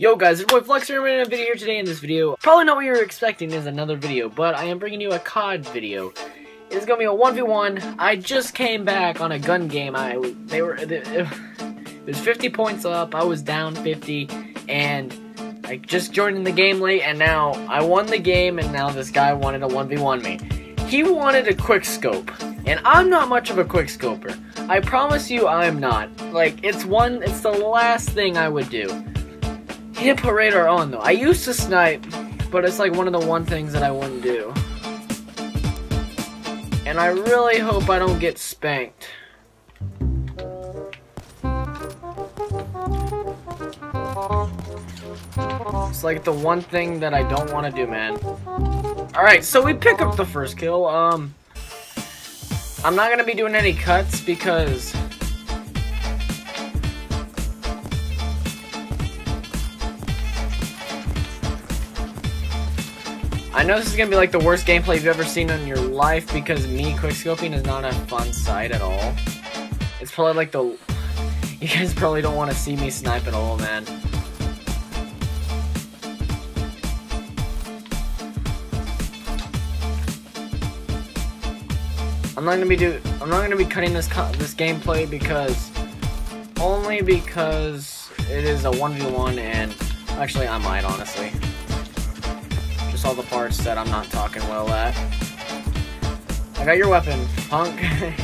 Yo guys, it's your boy Fluxx here, in a video here today in this video. Probably not what you were expecting is another video, but I am bringing you a COD video. It's gonna be a 1v1. I just came back on a gun game. I they were it was 50 points up. I was down 50 and I just joined in the game late and now I won the game and now this guy wanted a 1v1 me. He wanted a quick scope. And I'm not much of a quick scoper. I promise you I'm not. Like it's one it's the last thing I would do. Hit put radar on though. I used to snipe, but it's like one of the one things that I wouldn't do. And I really hope I don't get spanked. It's like the one thing that I don't want to do, man. Alright, so we pick up the first kill. Um, I'm not going to be doing any cuts because I know this is gonna be like the worst gameplay you've ever seen in your life because me quickscoping is not a fun sight at all. It's probably like the... You guys probably don't want to see me snipe at all, man. I'm not gonna be do. I'm not gonna be cutting this this gameplay because only because it is a 1v1 and actually I might honestly all the parts that I'm not talking well at. I got your weapon, punk. and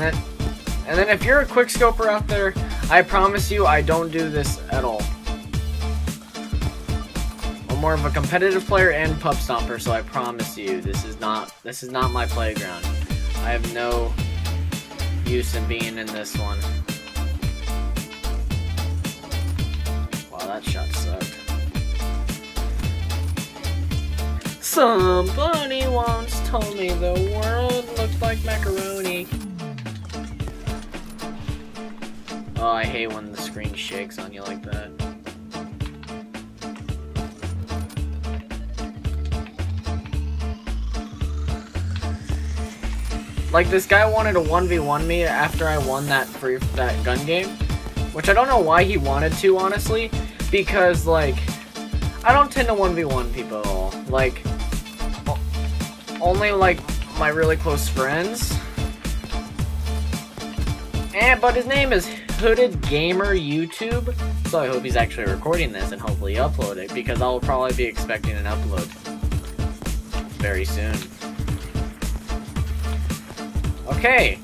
then, and then if you're a quickscoper out there, I promise you I don't do this at all more of a competitive player and pub stomper, so I promise you, this is not this is not my playground. I have no use in being in this one. Wow, that shot sucked. Somebody once told me the world looked like macaroni. Oh, I hate when the screen shakes on you like that. Like, this guy wanted to 1v1 me after I won that free that gun game. Which I don't know why he wanted to, honestly. Because, like, I don't tend to 1v1 people. Like, only, like, my really close friends. And, but his name is Hooded Gamer YouTube. So I hope he's actually recording this and hopefully upload it. Because I'll probably be expecting an upload very soon. Okay!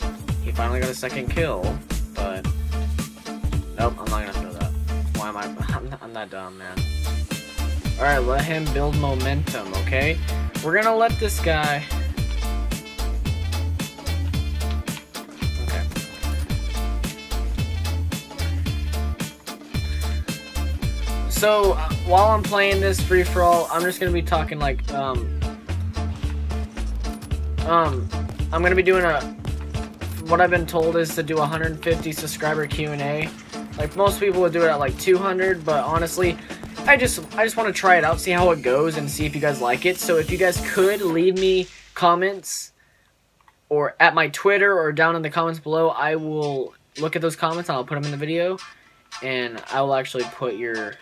He finally got a second kill, but... Nope, I'm not gonna throw that. Why am I... I'm not, I'm not dumb, man. Alright, let him build momentum, okay? We're gonna let this guy... Okay. So, uh, while I'm playing this free-for-all, I'm just gonna be talking like, um... Um, I'm gonna be doing a what I've been told is to do 150 subscriber Q&A. Like most people would do it at like 200, but honestly, I just I just want to try it out, see how it goes, and see if you guys like it. So if you guys could leave me comments or at my Twitter or down in the comments below, I will look at those comments I'll put them in the video, and I will actually put your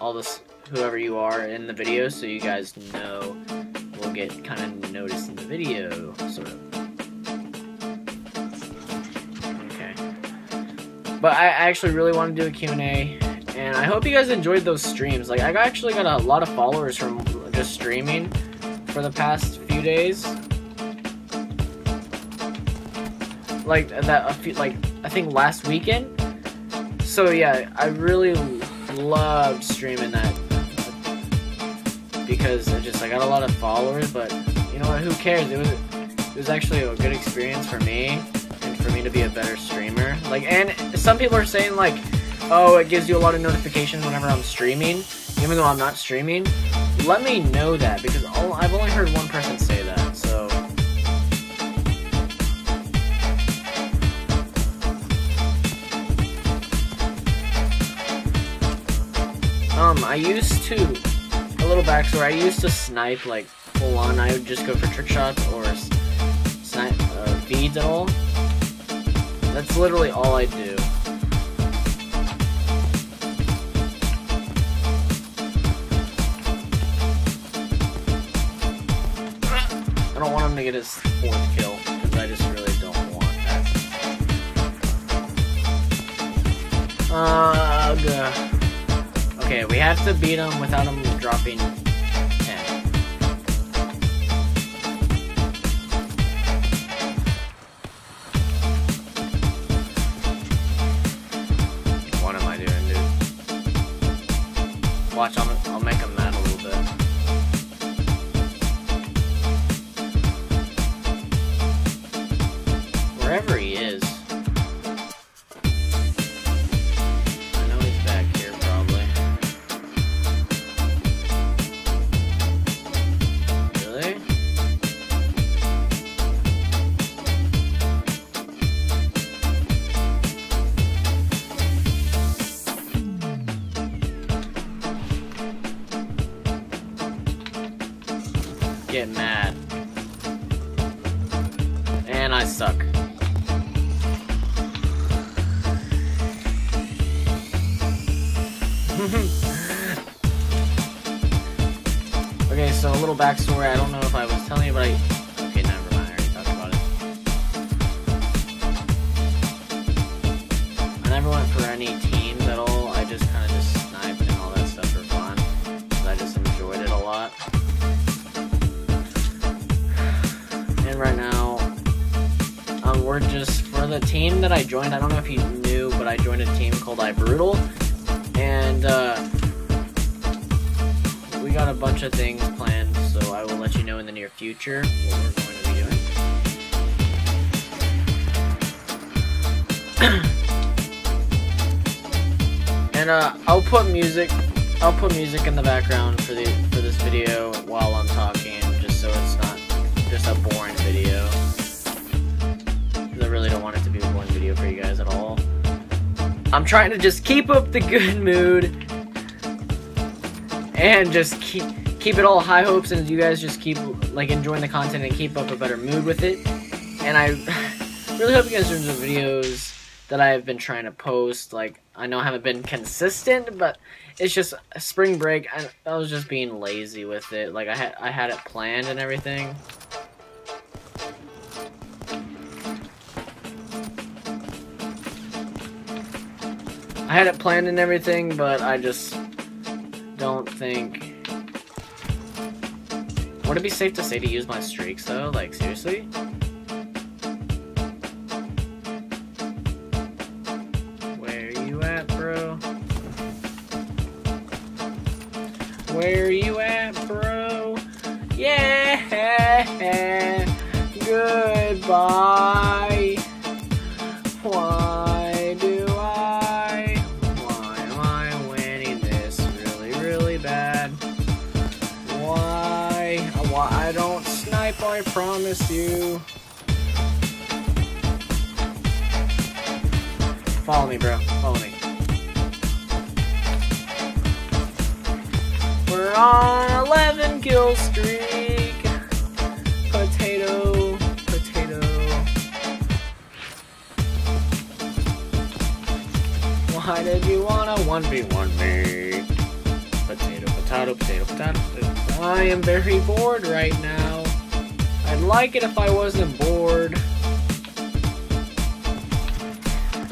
all this whoever you are in the video so you guys know we'll get kind of noticed in the video, sort of. But I actually really want to do a Q&A, and I hope you guys enjoyed those streams. Like, I actually got a lot of followers from just streaming for the past few days. Like, that, a few, like, I think last weekend. So, yeah, I really loved streaming that. Because I just, I got a lot of followers, but, you know what, who cares? It was, it was actually a good experience for me for me to be a better streamer. Like, and some people are saying like, oh, it gives you a lot of notifications whenever I'm streaming, even though I'm not streaming. Let me know that because all, I've only heard one person say that. So. Um, I used to. A little backstory. I used to snipe like full on. I would just go for trick shots or snipe uh, feeds at all. That's literally all I do. I don't want him to get his fourth kill, because I just really don't want that. Uh, okay, we have to beat him without him dropping Watch, I'll, Get mad. And I suck. okay, so a little backstory. I don't know if I was telling you, but I. um, for the team that I joined. I don't know if you knew, but I joined a team called iBrutal, and uh, we got a bunch of things planned. So I will let you know in the near future what we're going to be doing. and uh, I'll put music. I'll put music in the background for the for this video while I'm talking, just so it's not just a boring video. Video for you guys at all. I'm trying to just keep up the good mood and just keep keep it all high hopes and you guys just keep like enjoying the content and keep up a better mood with it. And I really hope you guys enjoy the videos that I've been trying to post. Like I know I haven't been consistent, but it's just spring break. I, I was just being lazy with it. Like I had I had it planned and everything. I had it planned and everything, but I just don't think. Would it be safe to say to use my streaks though? Like seriously? Snipe? I promise you. Follow me, bro. Follow me. We're on 11 kill streak. Potato, potato. Why did you wanna 1v1 me? Potato, potato, potato, potato, potato. I am very bored right now. Like it if I wasn't bored.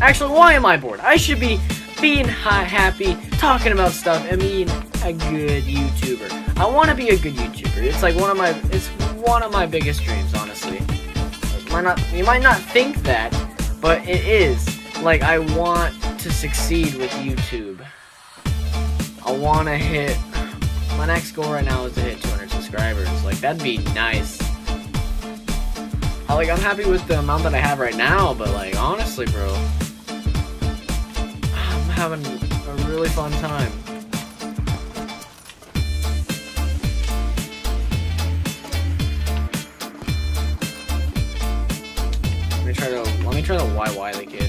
Actually, why am I bored? I should be being happy, talking about stuff, and being a good YouTuber. I want to be a good YouTuber. It's like one of my, it's one of my biggest dreams, honestly. Like, might not, you might not think that, but it is. Like, I want to succeed with YouTube. I want to hit, my next goal right now is to hit 200 subscribers. Like, that'd be nice. I, like, I'm happy with the amount that I have right now, but, like, honestly, bro, I'm having a really fun time. Let me try to let me try to YY the kid.